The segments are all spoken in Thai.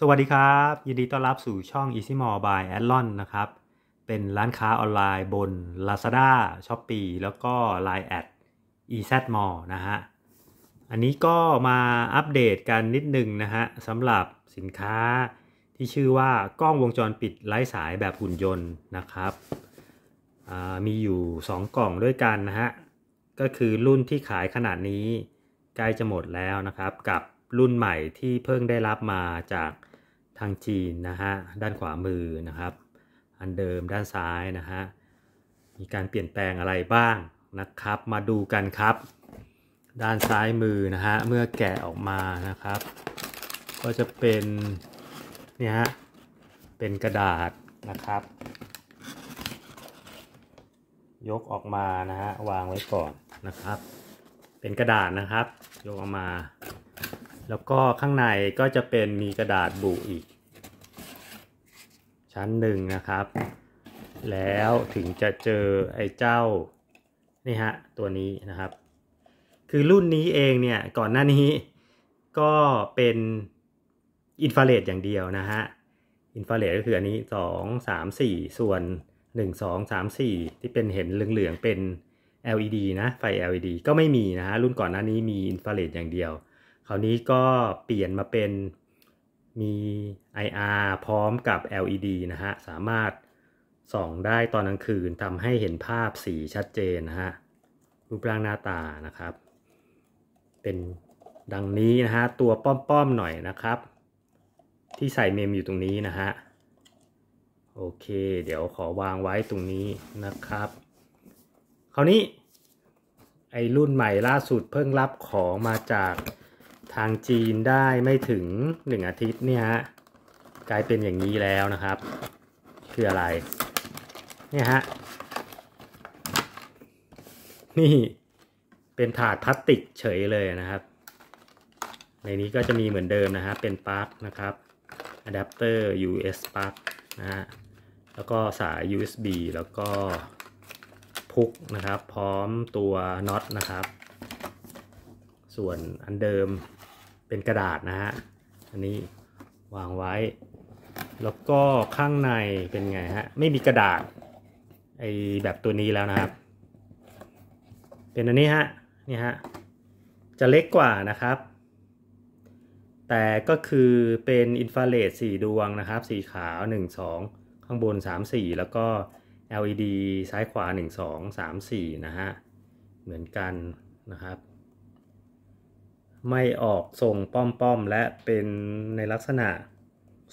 สวัสดีครับ ยินดีต้อนรับสู่ช่อง Easy Mall by Adlon นะครับ เป็นร้านค้าออนไลน์บน Lazada, Shopee แล้วก็ Line แอด EZMall นะฮะ อันนี้ก็มาอัปเดตกันนิดนึงนะฮะสำหรับสินค้าที่ชื่อว่ากล้องวงจรปิดไร้สายแบบหุ่นยนต์นะครับ มีอยู่ 2 กล่องด้วยกันนะฮะ ก็คือรุ่นที่ขายขนาดนี้ใกล้จะหมดแล้วนะครับกับรุ่นใหม่ที่เพิ่งได้รับมาจาก ทางจีนนะฮะด้านขวามือนะครับ อันเดิมด้านซ้ายนะฮะมีการเปลี่ยนแปลงอะไรบ้างนะครับ มาดูกันครับ ด้านซ้ายมือนะฮะเมื่อแกะออกมานะครับ ก็จะเป็นเนี่ยฮะเป็นกระดาษนะครับ ยกออกมานะฮะวางไว้ก่อนนะครับ เป็นกระดาษนะครับ ยกออกมา แล้วก็ข้างในก็จะเป็นมีกระดาษบุอีก ชั้นหนึ่งนะครับ แล้วถึงจะเจอไอ้เจ้านี่ฮะตัวนี้นะครับ คือรุ่นนี้เองเนี่ยก่อนหน้านี้ก็เป็นอินฟราเรดอย่างเดียวนะฮะอินฟราเรดก็คืออันนี้สองสามสี่ส่วนหนึ่งสองสามสี่ที่เป็นเห็นเหลืองๆเป็น LED นะไฟ LED ก็ไม่มีนะฮะรุ่นก่อนหน้านี้มีอินฟราเรดอย่างเดียว คราวนี้ก็เปลี่ยนมาเป็นมี IR พร้อมกับ LED นะฮะ สามารถส่องได้ตอนกลางคืนทำให้เห็นภาพสีชัดเจนนะฮะ รูปร่างหน้าตานะครับ เป็นดังนี้นะฮะ ตัวป้อมๆหน่อยนะครับ ที่ใส่เมมอยู่ตรงนี้นะฮะ โอเค เดี๋ยวขอวางไว้ตรงนี้นะครับ คราวนี้ ไอรุ่นใหม่ล่าสุดเพิ่งรับของมาจากางจีนได้ไม่ถึง 1 อาทิตย์เนี่ยฮะกลายเป็นอย่างนี้แล้วนะครับ คืออะไร เนี่ยฮะ นี่เป็นถาดพลาสติกเฉยเลยนะครับ ในนี้ก็จะมีเหมือนเดิมนะฮะเป็นปลั๊กนะครับอะแดปเตอร์ US ปลั๊กนะฮะแล้วก็สาย USB แล้วก็พุกนะครับ พร้อมตัวน็อตนะครับ ส่วนอันเดิม เป็นกระดาษนะฮะ อันนี้วางไว้ แล้วก็ข้างในเป็นไงฮะ ไม่มีกระดาษไอแบบตัวนี้แล้วนะครับ เป็นอันนี้ฮะ นี่ฮะ จะเล็กกว่านะครับ แต่ก็คือเป็นอินฟราเรด4ดวงนะครับ สีขาว 1 2 ข้างบน 3 4 แล้วก็ LED ซ้ายขวา 1 2 3 4 นะฮะ เหมือนกันนะครับ ไม่ออกทรงป้อมๆ และเป็นในลักษณะ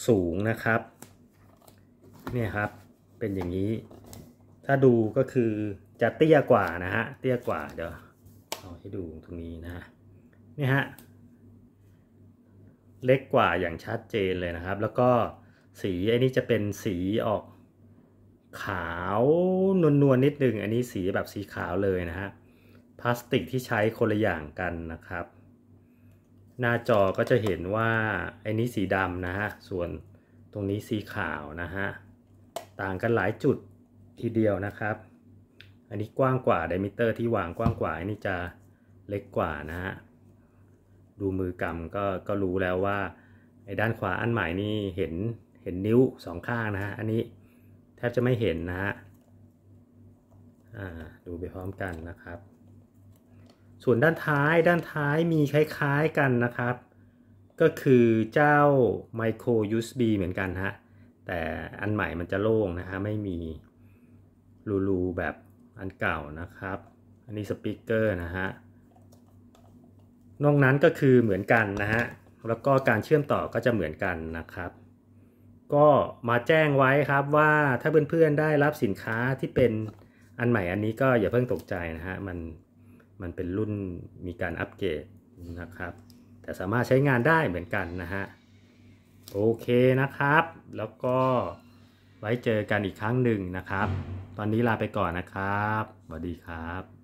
สูงนะครับ เนี่ยครับ เป็นอย่างนี้ ถ้าดูก็คือจะเตี้ยกว่านะฮะ เตี้ยกว่าเดี๋ยวเอาให้ดูตรงนี้นะนี่ฮะ เล็กกว่าอย่างชัดเจนเลยนะครับ แล้วก็สีไอ้นี้จะเป็นสีออกขาวนวลนวลนิดนึง อันนี้สีแบบสีขาวเลยนะฮะ พลาสติกที่ใช้คนละอย่างกันนะครับ หน้าจอก็จะเห็นว่าไอ้นี้สีดำนะฮะ ส่วนตรงนี้สีขาวนะฮะ ต่างกันหลายจุดทีเดียวนะครับ อันนี้กว้างกว่าไดมิเตอร์ที่วางกว้างกว่า อันนี้จะเล็กกว่านะฮะ ดูมือกำก็ก็รู้แล้วว่าไอ้ด้านขวาอันใหม่นี่เห็นเห็นนิ้วสองข้างนะฮะ อันนี้แทบจะไม่เห็นนะฮะดูไปพร้อมกันนะครับ ส่วนด้านท้ายด้านท้ายมีคล้ายๆกันนะครับ ก็คือเจ้า Micro USB เหมือนกันฮะ แต่อันใหม่มันจะโล่งนะฮะ ไม่มีรูๆแบบอันเก่านะครับ อันนี้สปีกเกอร์นะฮะ นอกนั้นก็คือเหมือนกันนะฮะ แล้วก็การเชื่อมต่อก็จะเหมือนกันนะครับ ก็มาแจ้งไว้ครับว่าถ้าเพื่อนๆได้รับสินค้าที่เป็นอันใหม่อันนี้ก็อย่าเพิ่งตกใจนะฮะ มัน มันเป็นรุ่นมีการอัปเกรดนะครับ แต่สามารถใช้งานได้เหมือนกันนะฮะ โอเคนะครับ แล้วก็ไว้เจอกันอีกครั้งหนึ่งนะครับ ตอนนี้ลาไปก่อนนะครับสวัสดีครับ